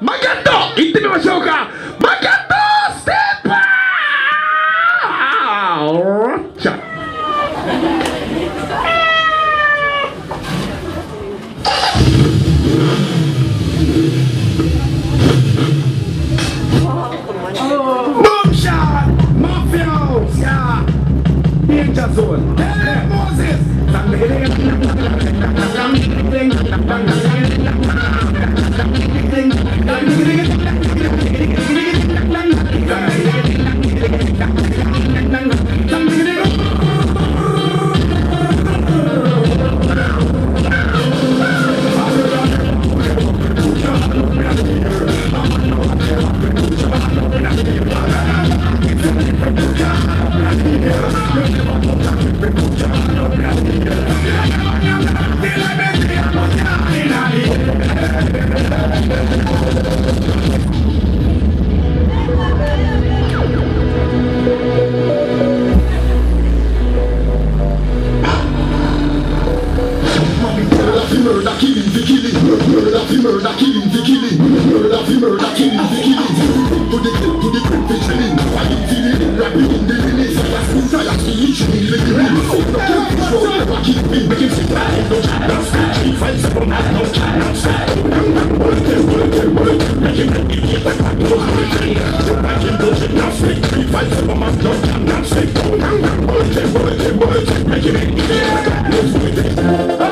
マキャット行ってみましょうか。マキャットステップちゃ The Moses! murder, killing, the killing. Murder, fi murder, killing, the killing. To the to the grip, the killing. I feel it rapping in the limits. I feel tired, the issue in the green. No kill, this never keep me. Make him sit down, no chat, no. He fights up on no chat, no sky. Come work it, work it, work it. Make him let me get back, back, no work it. Come back, him don't get no stick. He fights up on no chat, no stick. Come work it, work it, work it. Make him let me get back, no work it.